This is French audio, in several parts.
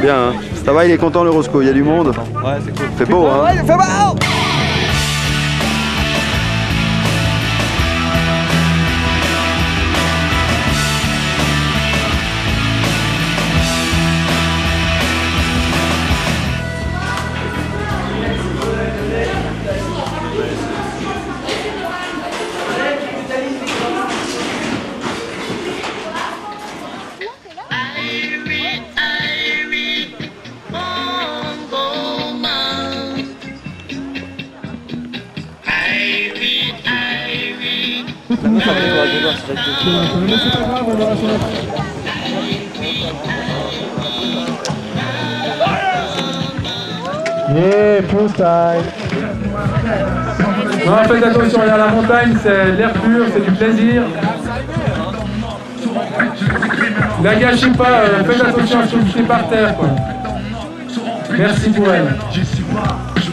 Bien, hein. ça va, il est content le Roscoe, il y a du monde. Ouais, c'est cool. Fait beau, hein. Ouais, fais beau Yeah, full time. Non, faites attention, a la montagne, c'est l'air pur, c'est du plaisir. La gâchez pas, euh, faites attention à ce que par terre. Quoi. Merci pour elle.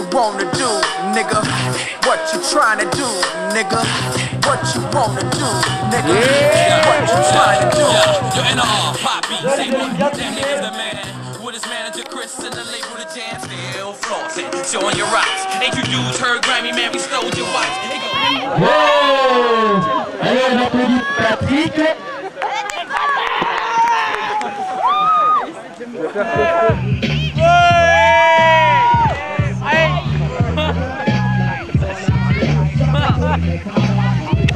you wanna do, nigga. What you trying to do, nigga. What you wanna do, nigga. What you trying to do. Yo, NR, Poppy, say what? That nigga's the man. With his manager Chris and the label the jam, still flossing, showing your rocks. Ain't you dudes heard Grammy, man, we stole your watch. Hey, go. Yeah Allez, on applaudit Patrick.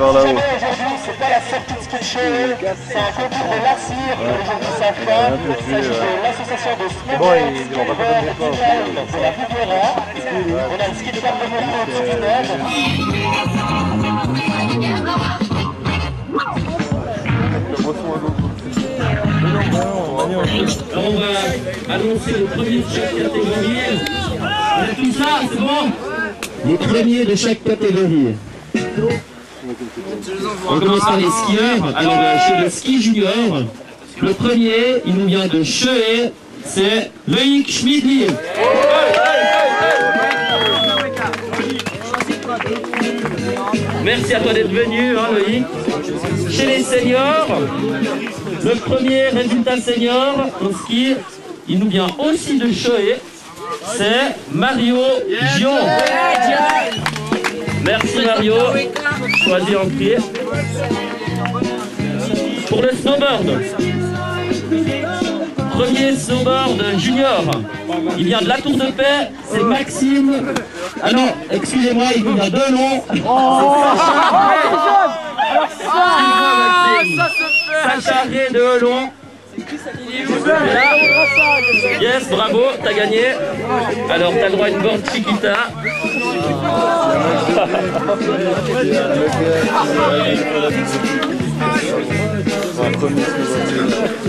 Par là-haut. Aujourd'hui, c'est pas la sortie de Sketcher, c'est un concours de la qui ne savent pas. Il s'agit de l'association de snowboard, skateboard, c'est la Riviera. On a le skatepark de au-dessus du net. On va annoncer le premier de chaque catégorie. On a tout ça, c'est bon Les premiers de chaque catégorie. On commence par les skieurs. Alors, euh, chez le ski junior, le premier, il nous vient de Chehé, c'est Loïc Schmidli. Merci à toi d'être venu, hein, Loïc. Chez les seniors, le premier résultat senior au ski, il nous vient aussi de Choé, c'est Mario Gion. Merci Mario, choisi en pied. Pour le snowboard, premier snowboard junior, il vient de la Tour de Paix, c'est Maxime. Ah non, excusez-moi, il vient de long. Sacha Ré de Holon. Là. Yes, bravo, t'as gagné. Alors, t'as le droit à une board Chiquita.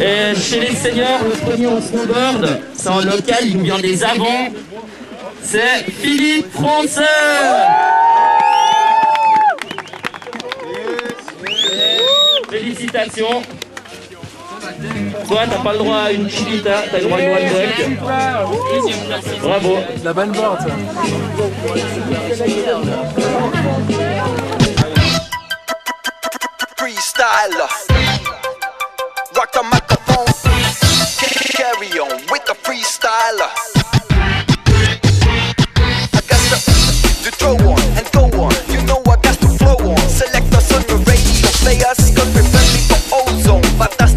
Et chez les seniors, le premier au snowboard, c'est en local, il vient des avants. C'est Philippe Français. Félicitations. Toi, t'as pas le droit à une chilita, t'as le droit à une one duck. Bravo. La bonne board, ça. Rock the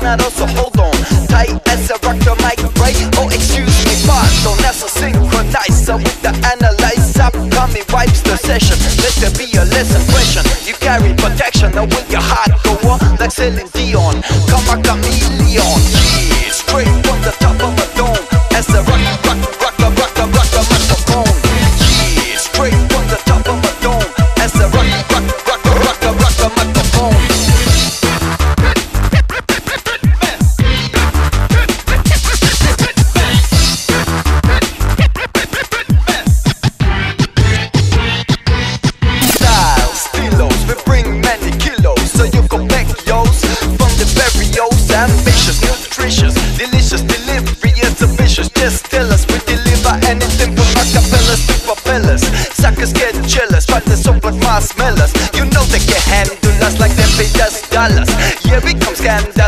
But not so hold on. Tight as a rock the mic, right? Oh, excuse me, pardon. That's a synchronizer with the analyzer. Coming wipes the session. Let there be a less impression. You carry protection, now will your heart go on? Like Celine Dion, come a chameleon. Yeah, straight from the top of like marshmallows. You know they can handle us like them pay us dollars. Yeah, we come scandalous